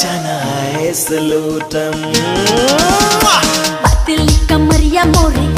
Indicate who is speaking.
Speaker 1: Chana es lutam.
Speaker 2: Batil kamaria mori.